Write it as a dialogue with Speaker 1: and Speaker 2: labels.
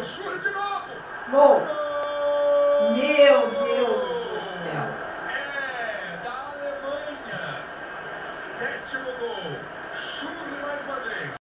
Speaker 1: chegando o de novo.
Speaker 2: Gol.
Speaker 1: Gol!
Speaker 2: Meu Deus do céu.
Speaker 1: É, da Alemanha. Sétimo gol.